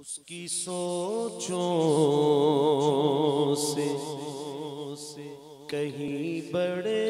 उसकी सोचों से कहीं बड़े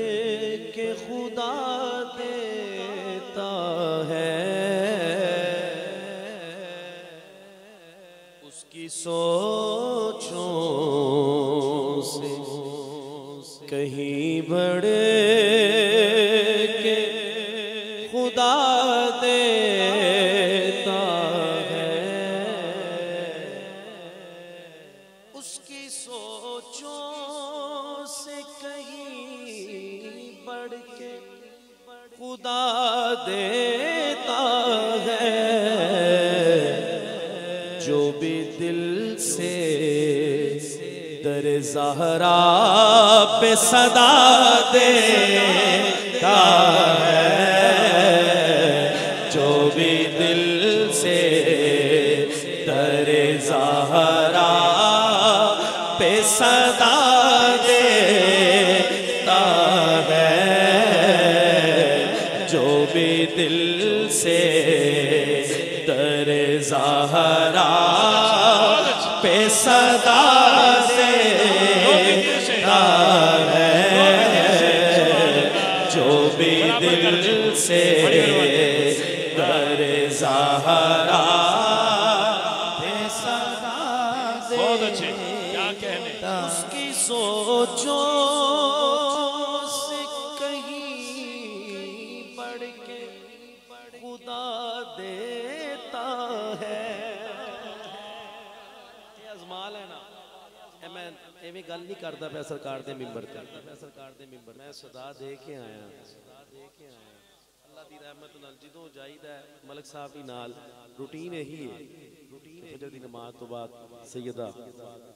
सदा देता दिल से दर सहारा सदा बहुत अच्छे क्या कहने। उसकी सोचों ਗੱਲ ਨਹੀਂ ਕਰਦਾ ਪਿਆ ਸਰਕਾਰ ਦੇ ਮੈਂਬਰ ਤੇ। ਮੈਂ ਸਰਕਾਰ ਦੇ ਮੈਂਬਰ ਮੈਂ ਸਦਾ ਦੇ ਕੇ ਆਇਆ। ਸਦਾ ਦੇ ਕੇ ਆਇਆ ਅੱਲਾ ਦੀ ਰਹਿਮਤ ਨਾਲ ਜਦੋਂ ਜਾਈਦਾ ਹੈ, ਮਲਕ ਸਾਹਿਬ ਦੀ ਨਾਲ। ਰੁਟੀਨ ਇਹੀ ਹੈ ਰੂਟੀਨ ਫਜਰ ਦੀ ਨਮਾਜ਼ ਤੋਂ ਬਾਅਦ ਸੈਯਦਾ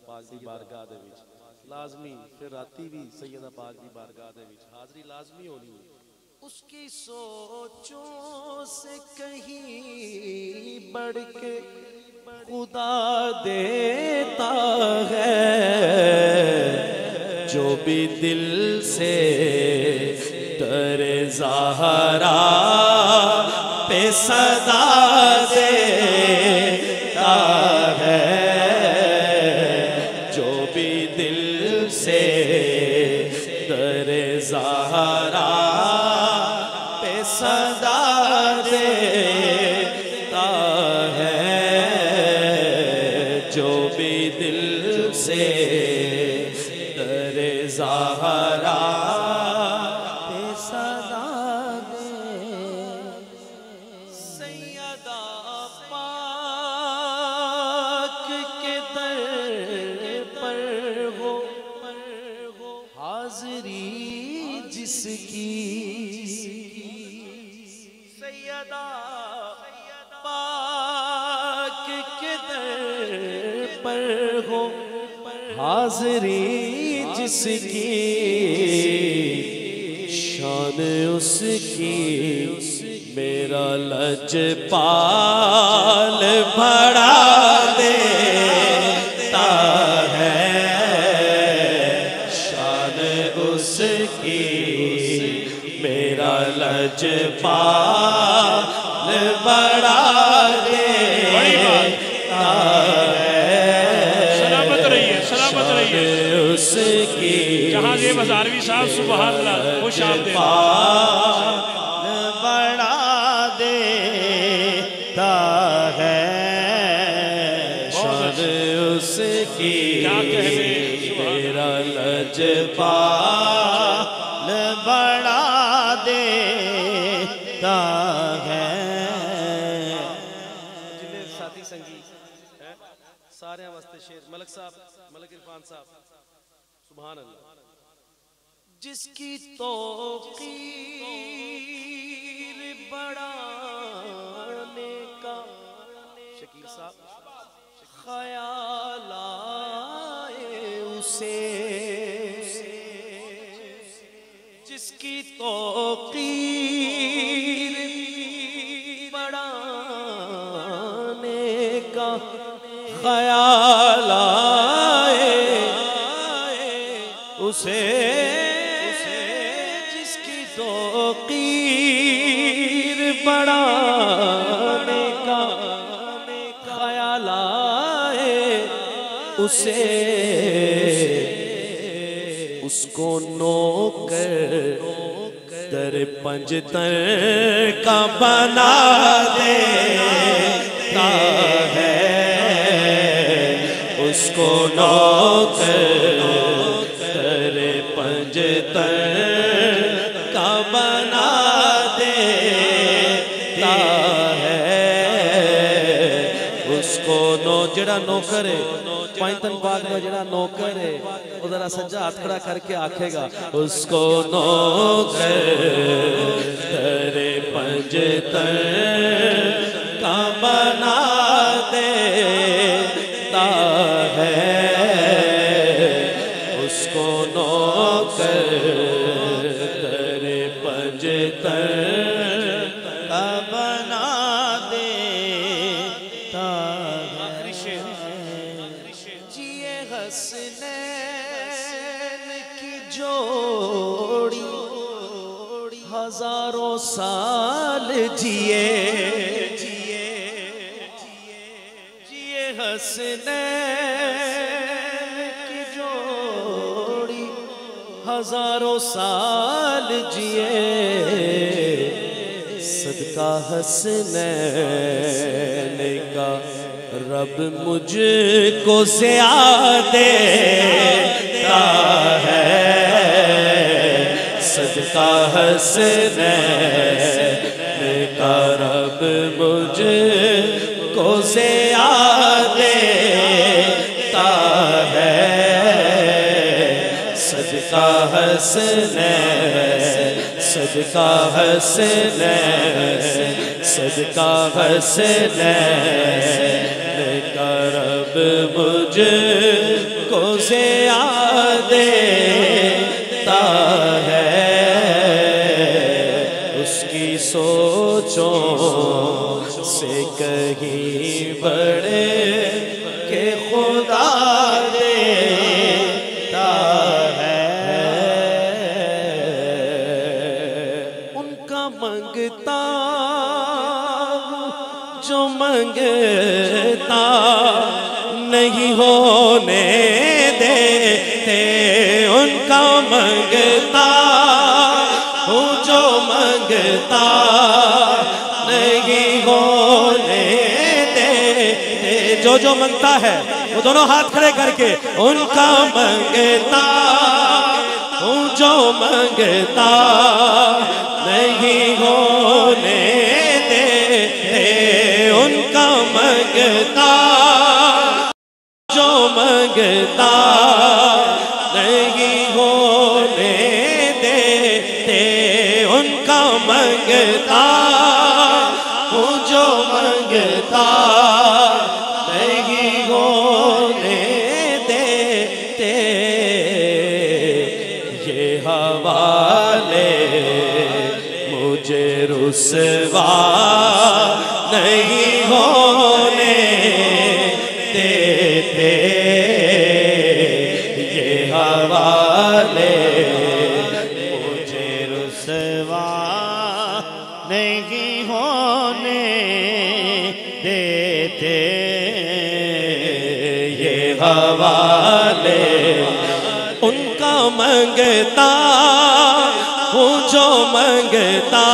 ਪਾਕ ਦੀ ਬਾਰਗਾਹ ਦੇ ਵਿੱਚ। ਲਾਜ਼ਮੀ ਫਿਰ ਰਾਤੀ ਵੀ ਸੈਯਦਾ ਪਾਕ ਦੀ ਬਾਰਗਾਹ ਦੇ ਵਿੱਚ। ਹਾਜ਼ਰੀ ਲਾਜ਼ਮੀ ਹੋਣੀ ਹੈ। उसकी सोचों से कहीं बढ़ के खुदा देता है। जो भी दिल से डर जहरा पे सदा देता दर उसकी मेरा लज पाल भरा देता है। शान उसकी मेरा लज पाल बड़ा देता है। सलामत रहिए सलामत रहिए। उसकी जहाँ ये बाजारवी साहब सुबह अल्लाह खुश आमदीद। साथी संगी हैं, सारे वास्ते शेर मलक साहब मलक इरफान साहब सुभान अल्लाह जिसकी तोकीर बढ़ाने का शकील साहब ख्याल आए उसे। जिसकी तोकीर उसे, जिसकी तोकीर बढ़ाने का ख्याल आए, उसे, उसको नौकर दर पंजतर का बना देता है। उसको नौकर पंजतर का बना देता है। उसको नो जड़ा नौकर है पैंतन बाग का जड़ा नौकर है उधर सज्जा हाथ खड़ा करके आखेगा, उसको नौकर साल जिए सदका हसनैन का रब मुझको देता है। सदका हसनैन का रब मुझको सदका हसनैन सदका हसनैन सदका हसनैन का रब मुझको देता है, उसकी सोचों से कहीं बड़े जो मंगता है, वो दोनों हाथ खड़े करके, उनका मंगता हूँ जो मंगता, नहीं होने दे उनका मंगता मंगता हूँ जो मंगता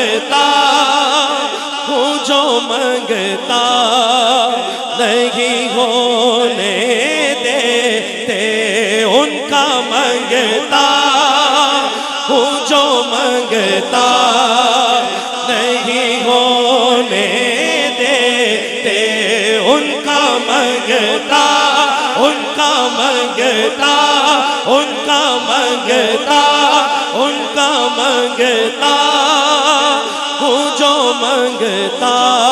मंगता, हूँ जो मंगता, नहीं होने देते उनका मंगता, हूँ जो मंगता, नहीं होने देते उनका मंगता उनका मंगता उनका मंगता उनका मंगता। हूँ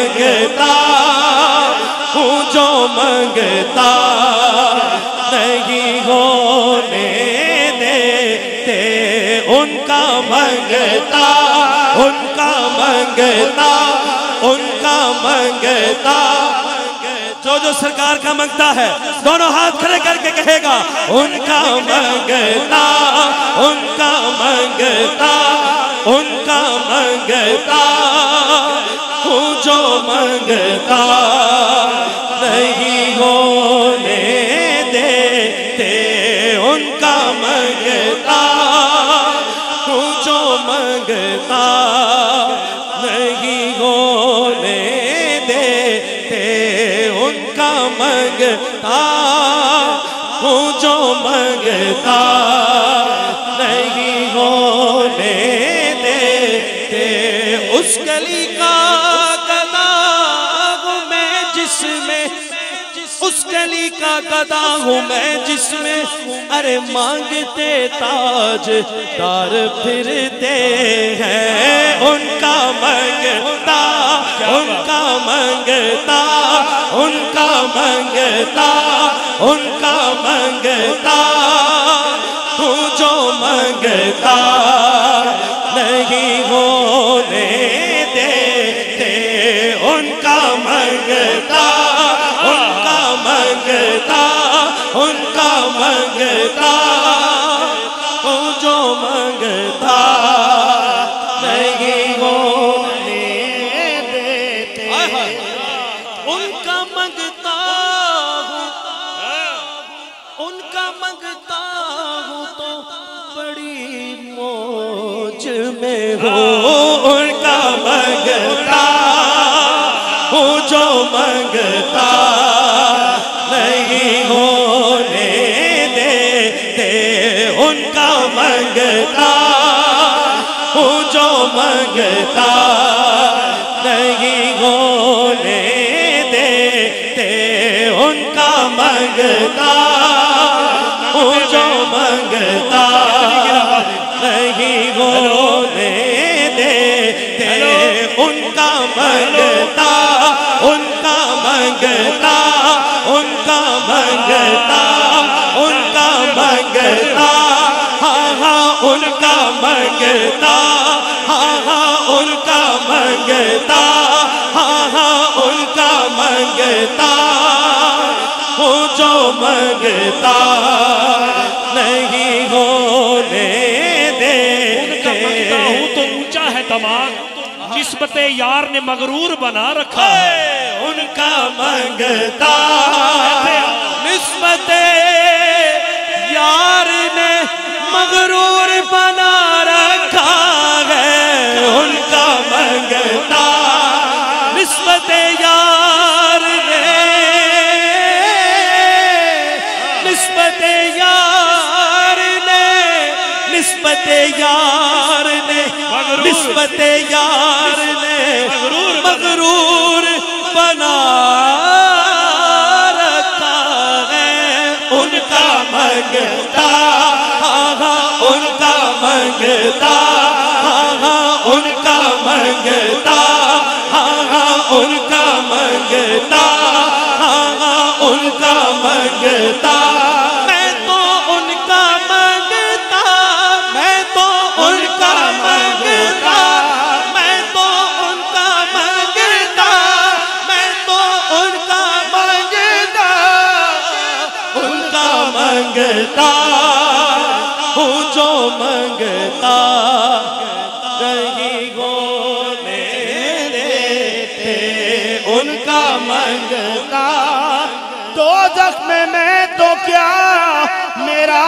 मंगता हूँ जो मंगता, नहीं होने देते उनका मंगता उनका मंगता उनका मंगता। जो जो सरकार का मंगता है, दोनों हाथ खड़े करके कहेगा, उनका मंगता उनका मंगता उनका मंगता। मंगता गदा हूँ मैं जिसमें, अरे मांगते ताज, तार फिरते हैं। उनका मंगता उनका मंगता उनका मंगता उनका मंगता। तू जो मंगता मंगता हूँ जो मंगता। नहीं होने देते उनका मंगता उनका मंगता उनका मंगता उनका मंगता। हाँ हाँ उनका मंगता हाँ हाँ उनका मंगता। मंगता नहीं होने उनका मंगता हूँ तो ऊँचा है तमाम किस्मत यार ने मगरूर बना रखा। है उनका मंगता। निस्बत यार ने मगरूर निस्बत यार ने। निस्बत यार ने मगरूर बना- रखा है। उनका मंगता उनका मंगता उनका मंगता उनका मंगता उनका मंगता। उनका मंगता दो जख्म में तो क्या मेरा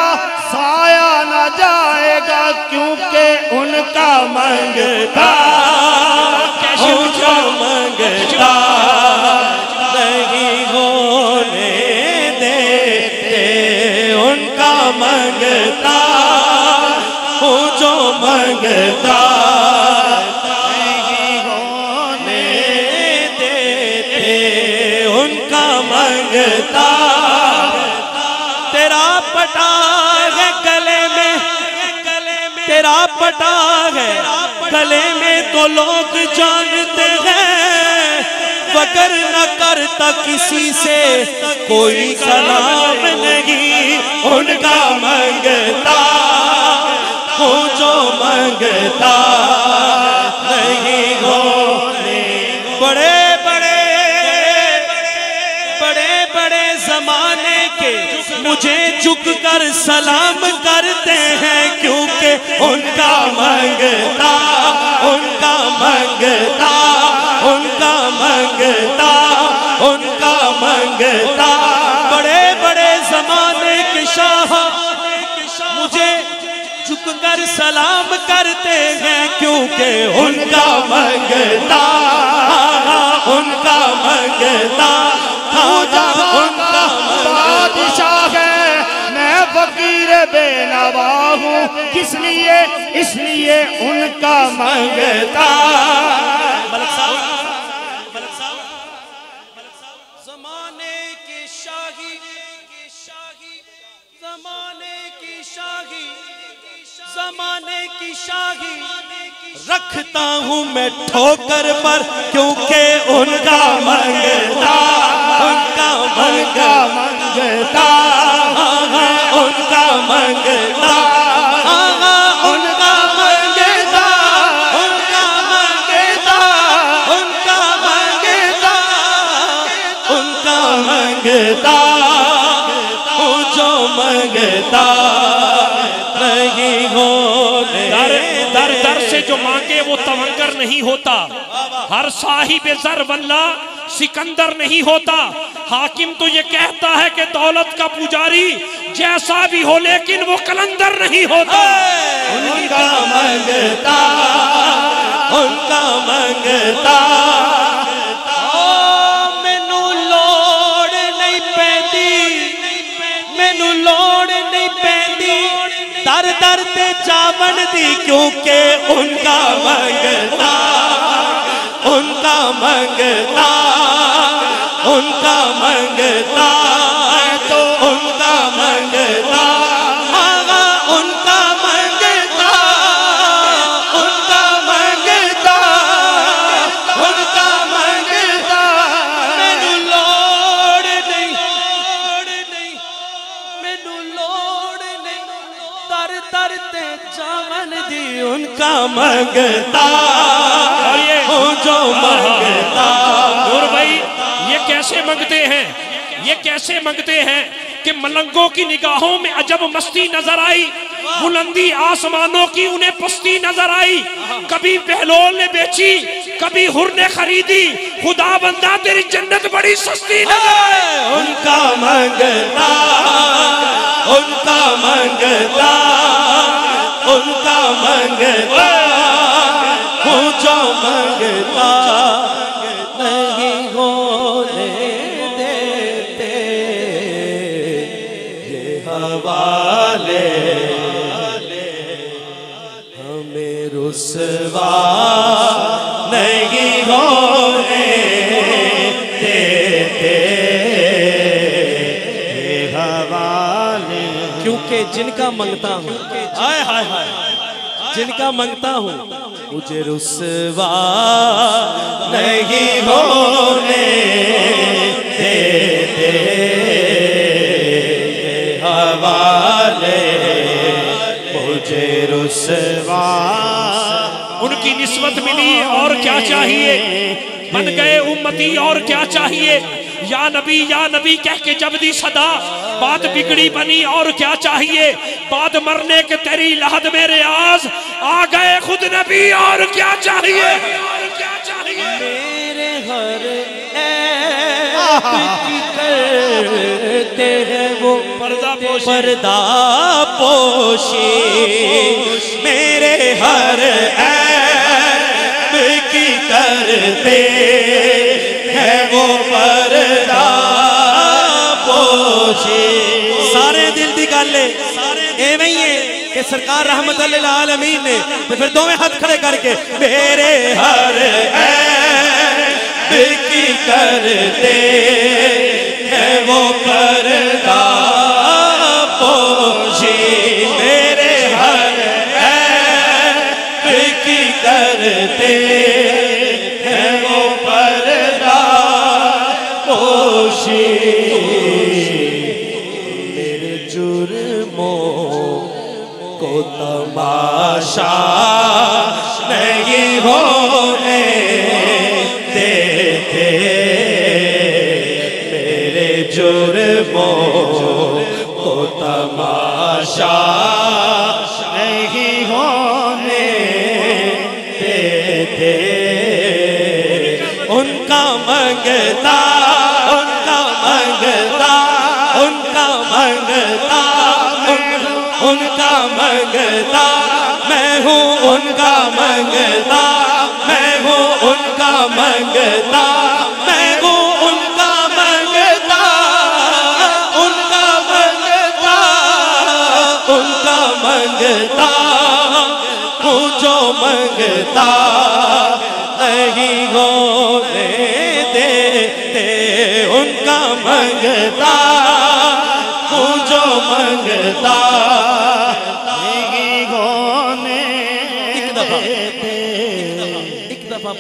साया न जाएगा क्योंकि उनका मंगता उनका माँगता माँगता तेरा पटा है गले में। तेरा पटा है गले में तो लोग जानते हैं। बगर न करता किसी से कोई सलाम नहीं। उनका मंगता, हूँ जो मंगता नहीं हो। बड़े के मुझे झुक कर सलाम करते हैं, क्योंकि उनका मंगता उनका मंगता उनका मंगता उनका मंगता। बड़े बड़े जमाने के शाह मुझे झुक कर सलाम करते हैं, क्योंकि उनका मंगता उनका मंगता। उनका बादशाह है मैं फकीर बेनवा हूँ। किस लिए इसलिए उनका मंगता। जमाने के शाही जमाने की शाही जमाने की शाही। रखता हूँ मैं ठोकर पर क्योंकि उनका मंगता उनका मंगा मंगता उनका मंगता। नहीं होता। हर साहिब जर वल्ला सिकंदर नहीं होता। हाकिम तो ये कहता है कि दौलत का पुजारी जैसा भी हो, लेकिन वो कलंदर नहीं होता। उनका मंगता उनका मंगता। लोड़ नहीं पैंदी, मैनू लोड़ नहीं पैंदी। दर दर ते चावन दी क्योंकि उनका मंगता उनका मंगता उनका मंगता। मंगता और जो मंगता। नूर भाई ये कैसे मंगते हैं? ये कैसे मंगते हैं कि मलंगों की निगाहों में अजब मस्ती नज़र आई बुलंदी आसमानों की उन्हें पस्ती नज़र आई कभी बहलोल ने बेची कभी हुर ने खरीदी खुदा बंदा तेरी जन्नत बड़ी सस्ती नज़र आई। उनका मंगता उनका मंगता उनका मंगता। जिनका मंगता हूँ। हाय हाय हाय जिनका मंगता हूँ। मुझे रुसवा नहीं होने देते। हवाले, मुझे रुसवा उनकी निस्बत मिली और क्या चाहिए? बन गए उम्मती और क्या चाहिए? या नबी या नबी कह के जब दी सदा बात बिगड़ी बनी और क्या चाहिए? बाद मरने के तेरी लहद मेरे आज आ गए खुद नबी और क्या चाहिए? और क्या चाहिए मेरे हर ऐप करते हैं वो। पर्दा पोशी पर्दा पोशी मेरे हर की करते हैं वो पर्दा पोशी सारे दिल की गल है। कि सरकार रहमत आलमीन ने तो फिर दोवें हाथ खड़े करके मेरे हर की करते हैं वो पोशी मेरे हर की करते तमाशा नहीं होने देते मेरे जुर्मों को तमाशा नहीं होने देते उनका मंगता उनका मंगता उनका मंगता उनका मंगता। उनका मंगता, मैं हूँ उनका मंगता, मैं हूँ उनका मंगता उनका मंगता उनका मंगता, हूँ जो मंगता, नहीं होने देते उनका मंगता, हूँ जो मंगता।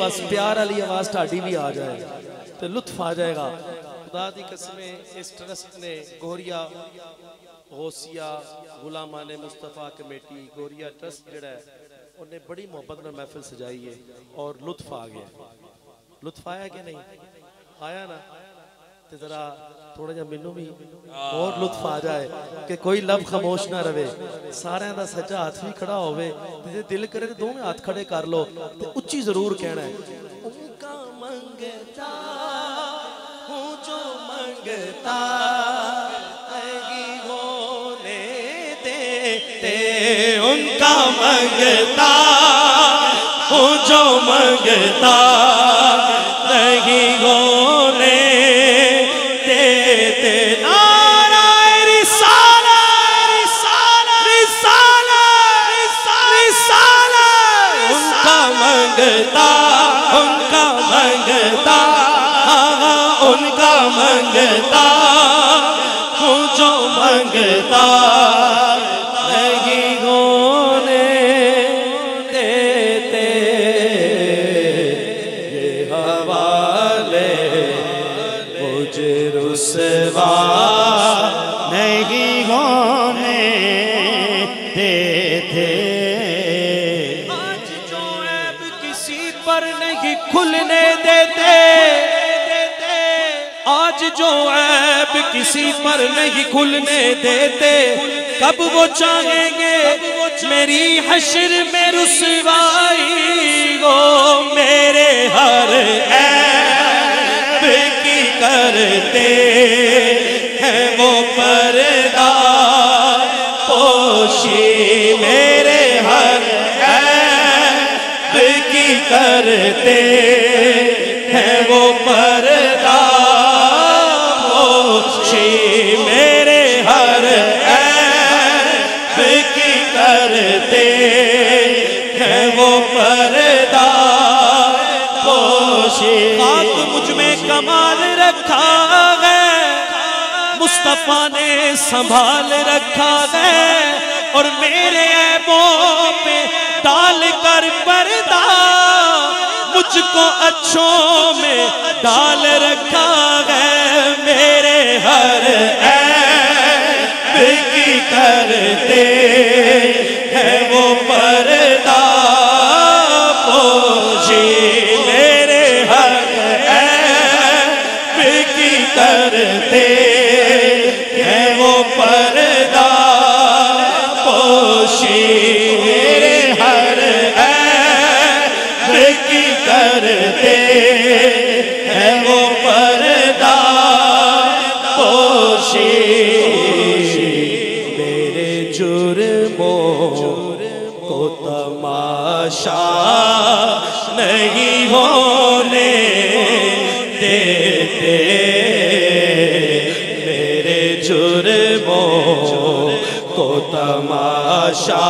बस प्यार वाली आवाज़ ढाडी भी आ जाए तो लुत्फ आ जाएगा। खुदा की कस्में इस ट्रस्ट ने गोरिया होसिया गुलामा ने मुस्तफ़ा कमेटी, गोरिया ट्रस्ट जड़ा है, उन्हें बड़ी मोहब्बत में महफिल सजाई है और लुत्फ आ गया। लुत्फ आया कि नहीं? आया ना? तो ज़रा ਥੋੜਾ ਜਿਹਾ ਮੈਨੂੰ ਵੀ ਹੋਰ ਲੁਤਫ ਆ ਜਾਏ ਕਿ ਕੋਈ ਲਬ ਖਾਮੋਸ਼ ਨਾ ਰਵੇ ਸਾਰਿਆਂ ਦਾ ਸੱਚਾ ਹੱਥ ਵੀ ਖੜਾ ਹੋਵੇ ਤੇ ਜੇ ਦਿਲ ਕਰੇ ਤੇ ਦੋਵੇਂ ਹੱਥ ਖੜੇ ਕਰ ਲੋ ਤੇ ਉੱਚੀ ਜ਼ਰੂਰ ਕਹਿਣਾ ਹੈ ਉਨਕਾ ਮੰਗਤਾ ਹੂੰ ਜੋ ਮੰਗਤਾ ਨਹੀਂ ਹੋਣੇ देते उनका मंगता हूँ जो मंगता खुलने देते। आज जो ऐप किसी पर नहीं खुलने देते, कब वो चाहेंगे? मेरी हशर में रुसवाई गो मेरे हर ऐब की करते हैं वो पर्दा पोशी मेरे करते हैं वो पोशी मेरे हर की करते हैं वो पोशी आप मुझमें कमाल रखा है, मुस्तफ़ा ने संभाल रखा है, और मेरे पे डाल कर पर्दा को अच्छों में डाल रखा है मेरे हर की करते हैं वो पर्दा पोशी मेरे हर करते हैं वो पर्दा पोशी करते हैं वो पर्दा। पोशी मेरे जुर्मों को तमाशा नहीं होने देते। मेरे जुर्मों को तमाशा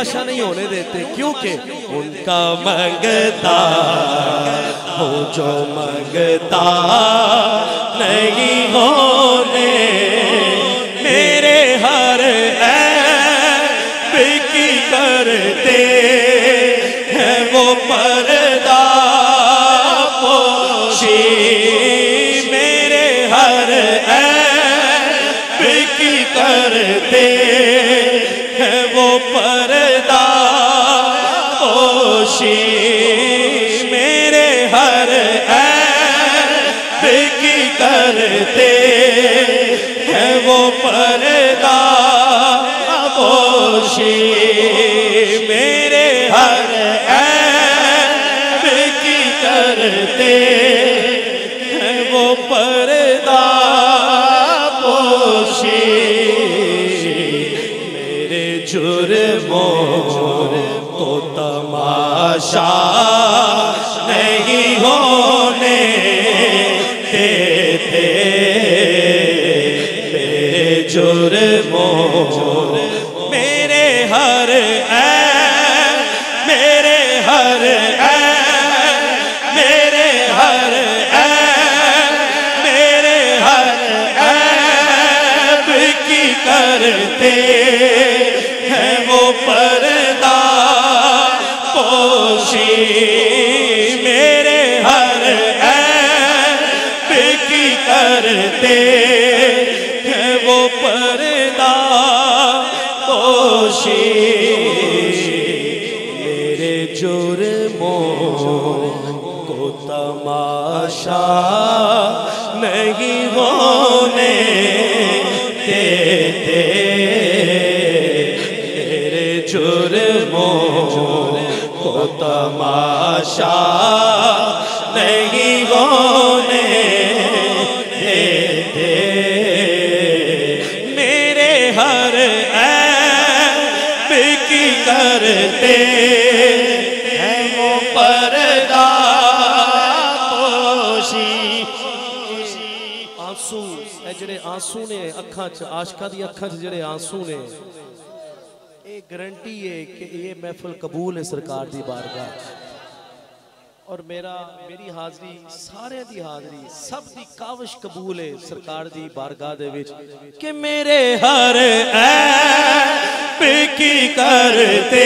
तमाशा नहीं होने देते क्योंकि उनका मंगता हो जो मंगता करते हैं वो पर्दा पोशी मेरे जुर्मों तो तमाशा करते हैं वो पर्दा पोशी मेरे जुर्मों को तमाशा नहीं होने देते। मेरे जुर्मों को तमाशा नहीं की करते हैं वो पर्दा पोशी ਆਂਸੂ ਇਹ ਜਿਹੜੇ ਆਂਸੂ ਨੇ ਅੱਖਾਂ 'ਚ ਆਸ਼ਕਾਂ ਦੀ ਅੱਖਾਂ 'ਚ ਜਿਹੜੇ ਆਂਸੂ ਨੇ ਇਹ ਗਰੰਟੀ ਹੈ ਕਿ ਇਹ ਮਹਿਫਲ ਕਬੂਲ ਹੈ ਸਰਕਾਰ ਦੀ ਬਾਰਗਾਹ 'ਚ ਔਰ ਮੇਰਾ, ਮੇਰੀ ਹਾਜ਼ਰੀ ਸਾਰਿਆਂ ਦੀ ਹਾਜ਼ਰੀ, ਸਭ ਦੀ ਕਾਵਿਸ਼ ਕਬੂਲ ਹੈ ਸਰਕਾਰ ਦੀ ਬਾਰਗਾਹ ਦੇ ਵਿੱਚ ਕਿ ਮੇਰੇ ਹਰ ਐ ਪੇ ਕਰਤੇ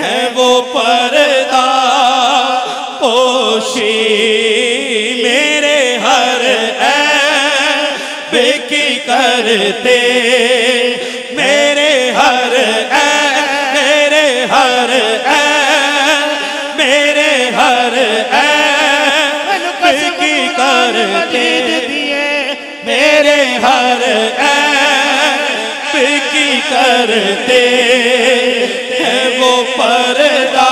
ਹੈ ਉਹ ਪਰਦਾ ਪੋਸ਼ੀ। ਮੇਰੇ ਹਰ ਐ ਪੇਕੀ ਕਰਤੇ ऐब की करते हैं वो पर्दा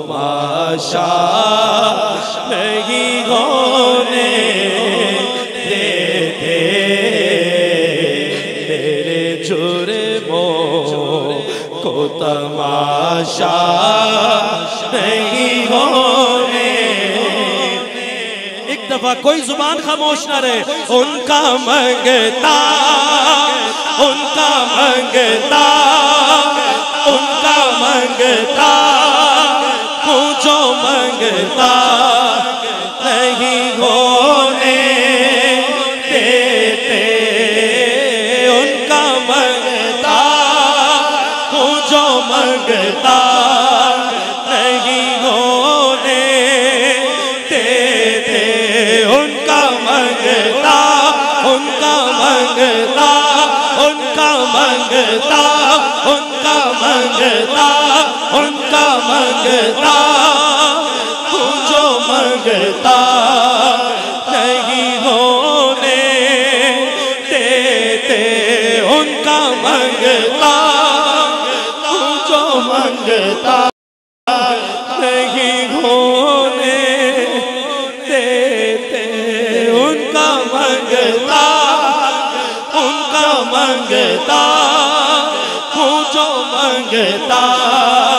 तमाशा नहीं होने देते। मेरे जुर्मों को तमाशा नहीं होने एक दफ़ा कोई ज़ुबान खामोश ना रहे, उनका मंगता उनका मंगता उनका मंगता। मंगता माँगता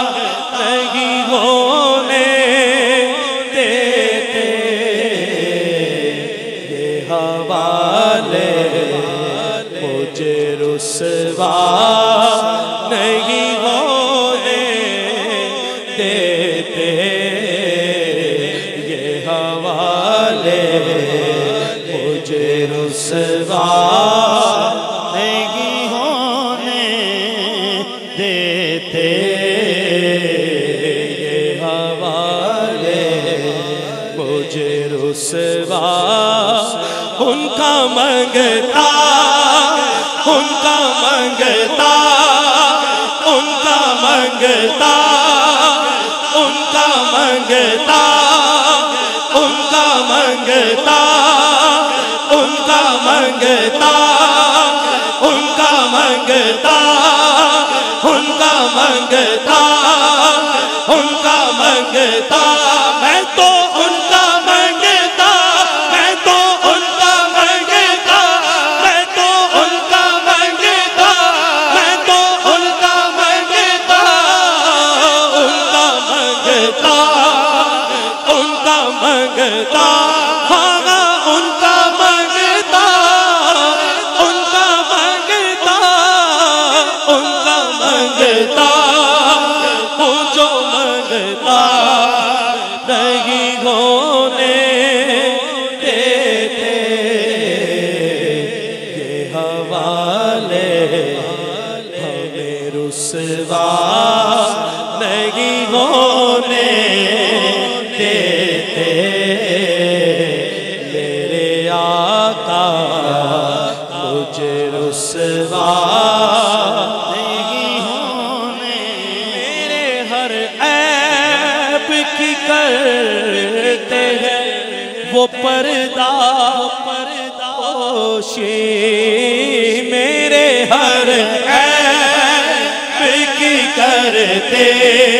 ते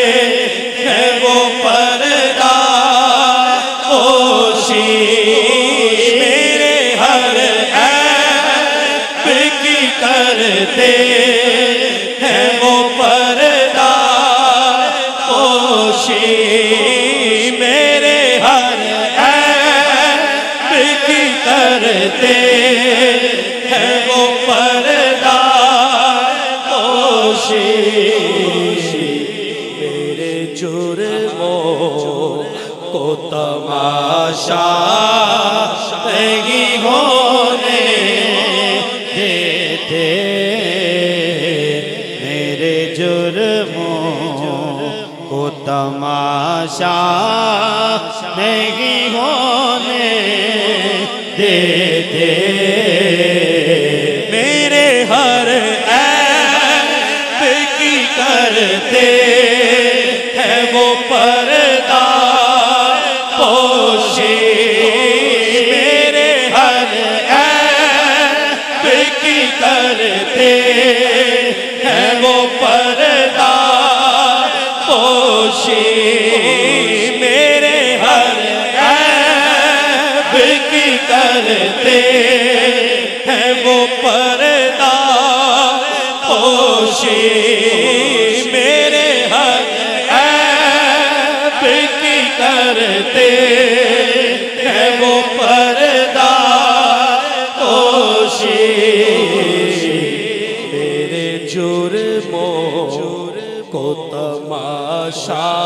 जुर्मों को तमाशा नहीं होने देते मेरे जुर्मों को तमाशा नहीं करते हैं वो पर्दा पोशी मेरे हर ऐप की करते हैं वो परदा पोशे मेरे जुर्मों को तमाशा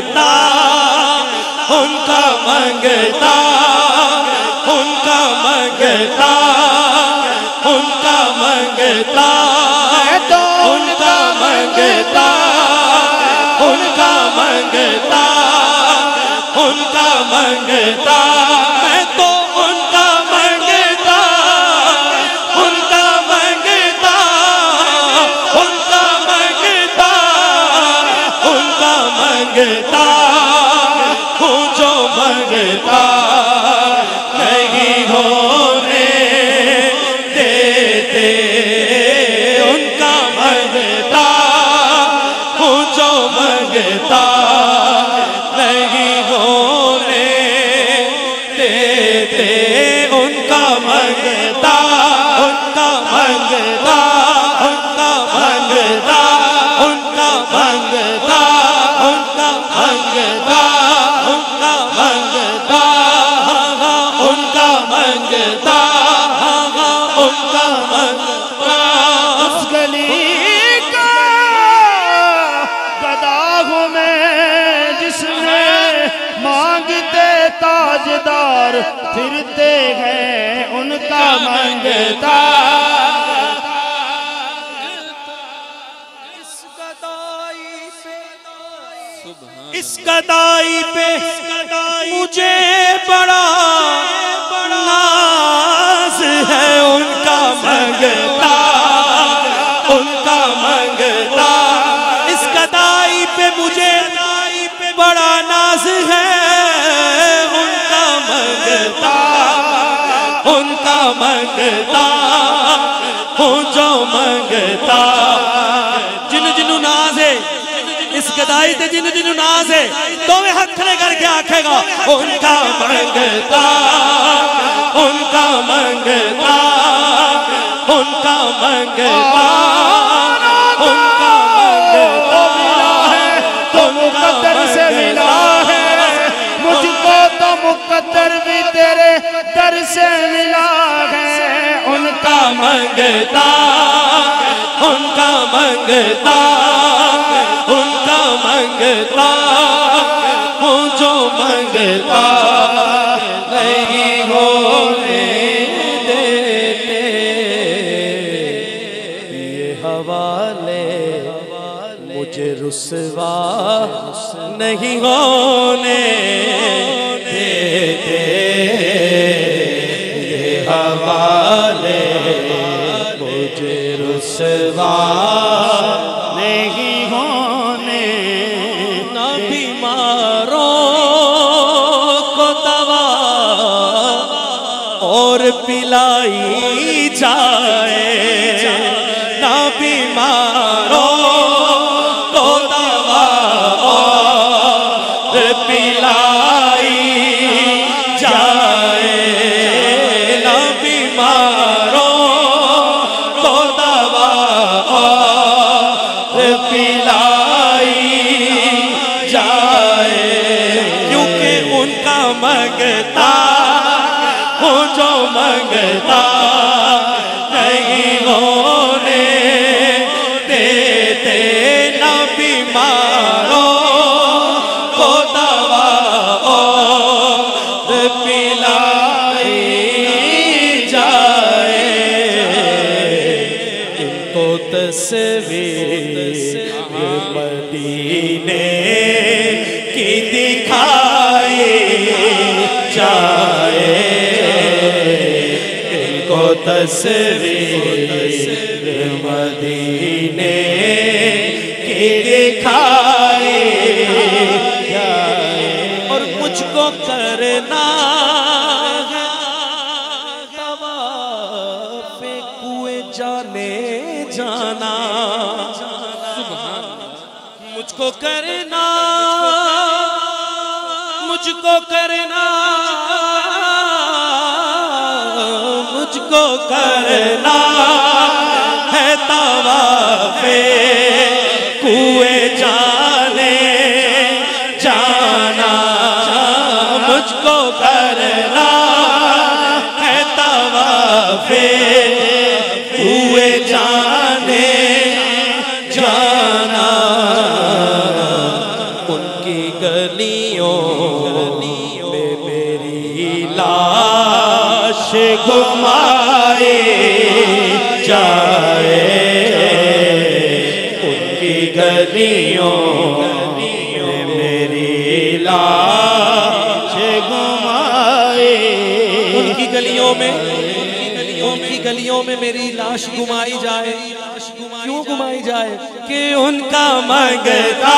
मंगता उनका मंगता उनका मंगता उनका मंगता उनका मंगता उनका मंगता उनका मंगता। Santo. बधाई ते जिन जिन नाज है। तो वे हथ खड़े करके आखेगा उनका मंगता उनका मंगता उनका मंगता उनका से मिला है। मुझको तो भी तेरे दर से मिला है। उनका मंगता उनका मंगता रुसवा नहीं होने देते। ये हवाले मुझे रुसवा तस्वीर मदीने की दिखाए जाए। इनको तस्वीर करना मुझको करना मुझको करना है तवा पे कुएँ गलियों में मेरी लाश घुमाए उनकी गलियों में उनकी गलियों में मेरी लाश घुमाई जाए। क्यों घुमाई जाए? कि उनका मंगता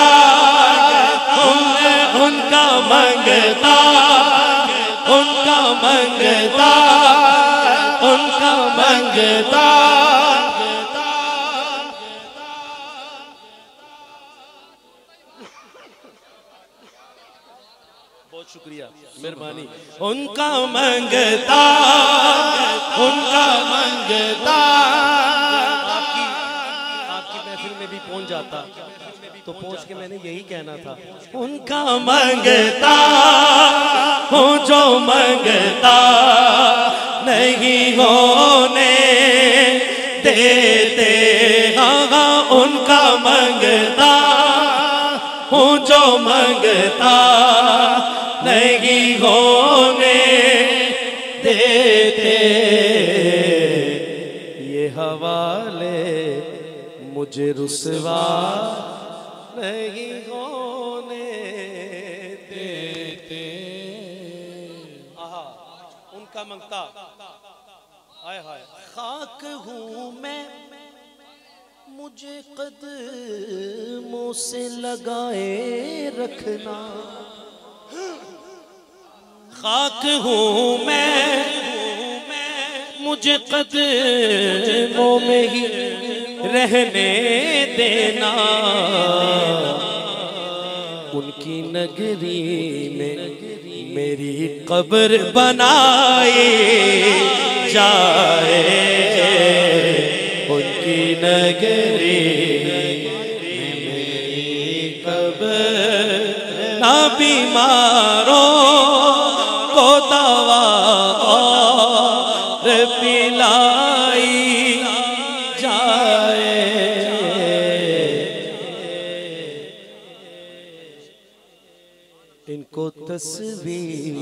उनका मंगता उनका मंगता। मेहरबानी। उनका मंगता उनका मंगता। आपकी आपकी महफिल में भी पहुँच जाता। तो पहुँच के मैंने यही कहना था। उनका मंगता हूँ जो मंगता नहीं होने देते। हाँ उनका मंगता हूँ जो मंगता मुझे रुसवा नहीं होने देते। आहा, उनका मंगता। हाय हाय। खाक हूँ मैं। मुझे कदमों से लगाए रखना। खाक हूँ मैं। मुझे कदमों में ही रहने देना। उनकी नगरी में मेरी कब्र बनाए जाए। उनकी नगरी में मेरी कब्र ना बीमारों तस्वीर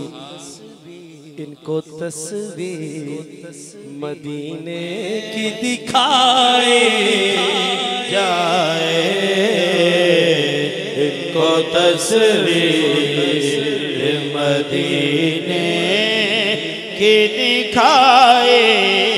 इनको तस्वीर मदीने की दिखाए जाए। इनको तस्वीर मदीने की दिखाए।